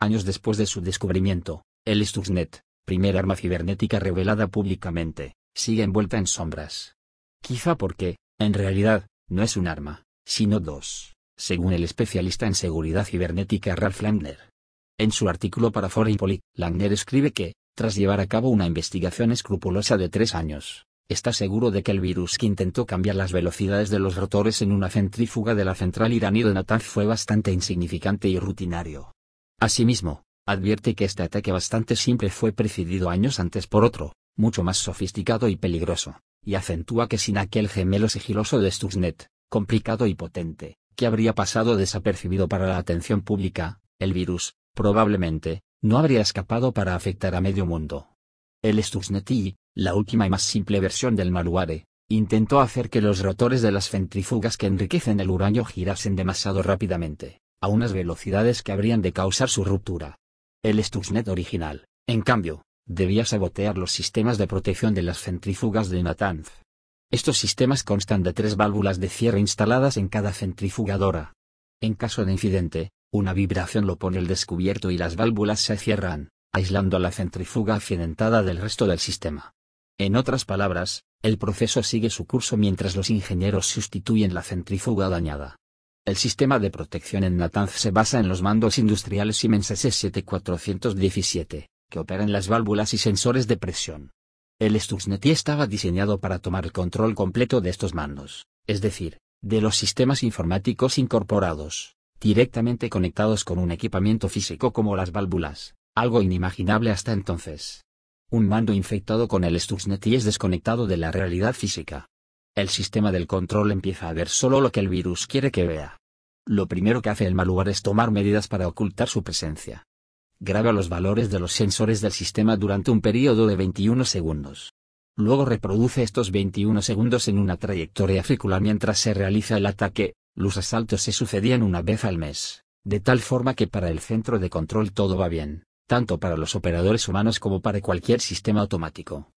años después de su descubrimiento, el Stuxnet, primera arma cibernética revelada públicamente, sigue envuelta en sombras. Quizá porque, en realidad, no es un arma, sino dos, según el especialista en seguridad cibernética Ralph Langner. En su artículo para Foreign Policy, Langner escribe que, tras llevar a cabo una investigación escrupulosa de tres años, está seguro de que el virus que intentó cambiar las velocidades de los rotores en una centrífuga de la central iraní de Natanz fue bastante insignificante y rutinario. Asimismo, advierte que este ataque bastante simple fue precedido años antes por otro, mucho más sofisticado y peligroso, y acentúa que sin aquel gemelo sigiloso de Stuxnet, complicado y potente, que habría pasado desapercibido para la atención pública, el virus, probablemente, no habría escapado para afectar a medio mundo. El Stuxnet y, la última y más simple versión del malware, intentó hacer que los rotores de las centrífugas que enriquecen el uranio girasen demasiado rápidamente, a unas velocidades que habrían de causar su ruptura. El Stuxnet original, en cambio, debía sabotear los sistemas de protección de las centrífugas de Natanz. Estos sistemas constan de tres válvulas de cierre instaladas en cada centrifugadora. En caso de incidente, una vibración lo pone al descubierto y las válvulas se cierran, aislando a la centrífuga accidentada del resto del sistema. En otras palabras, el proceso sigue su curso mientras los ingenieros sustituyen la centrífuga dañada. El sistema de protección en Natanz se basa en los mandos industriales Siemens S7417, que operan las válvulas y sensores de presión. El Stuxnet estaba diseñado para tomar el control completo de estos mandos, es decir, de los sistemas informáticos incorporados, directamente conectados con un equipamiento físico como las válvulas, algo inimaginable hasta entonces. Un mando infectado con el Stuxnet es desconectado de la realidad física, el sistema del control empieza a ver solo lo que el virus quiere que vea. Lo primero que hace el malware es tomar medidas para ocultar su presencia. Graba los valores de los sensores del sistema durante un periodo de 21 segundos. Luego reproduce estos 21 segundos en una trayectoria circular mientras se realiza el ataque, los asaltos se sucedían una vez al mes, de tal forma que para el centro de control todo va bien, tanto para los operadores humanos como para cualquier sistema automático.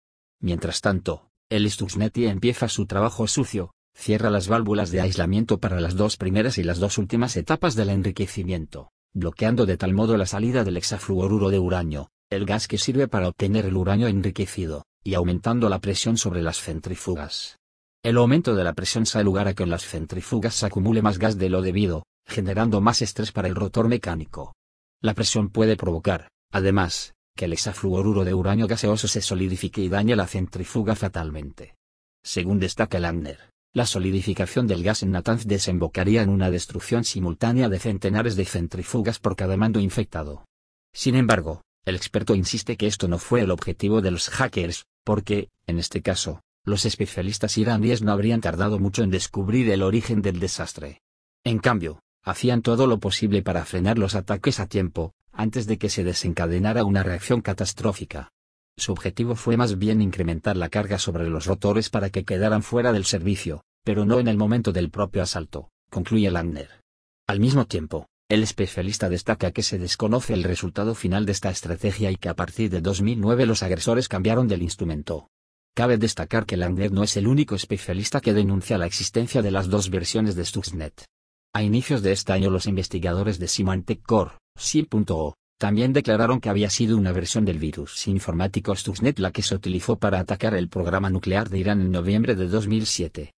Mientras tanto, el Stuxnet empieza su trabajo sucio, cierra las válvulas de aislamiento para las dos primeras y las dos últimas etapas del enriquecimiento, bloqueando de tal modo la salida del hexafluoruro de uranio, el gas que sirve para obtener el uranio enriquecido, y aumentando la presión sobre las centrífugas. El aumento de la presión da lugar a que en las centrífugas se acumule más gas de lo debido, generando más estrés para el rotor mecánico. La presión puede provocar, además, que el hexafluoruro de uranio gaseoso se solidifique y dañe la centrífuga fatalmente. Según destaca Langner, la solidificación del gas en Natanz desembocaría en una destrucción simultánea de centenares de centrífugas por cada mando infectado. Sin embargo, el experto insiste que esto no fue el objetivo de los hackers, porque, en este caso, los especialistas iraníes no habrían tardado mucho en descubrir el origen del desastre. En cambio, hacían todo lo posible para frenar los ataques a tiempo, antes de que se desencadenara una reacción catastrófica. Su objetivo fue más bien incrementar la carga sobre los rotores para que quedaran fuera del servicio, pero no en el momento del propio asalto, concluye Langner. Al mismo tiempo, el especialista destaca que se desconoce el resultado final de esta estrategia y que a partir de 2009 los agresores cambiaron del instrumento. Cabe destacar que Langner no es el único especialista que denuncia la existencia de las dos versiones de Stuxnet. A inicios de este año los investigadores de Symantec Core, SIM.o, también declararon que había sido una versión del virus informático Stuxnet la que se utilizó para atacar el programa nuclear de Irán en noviembre de 2007.